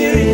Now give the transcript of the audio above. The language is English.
Spirit.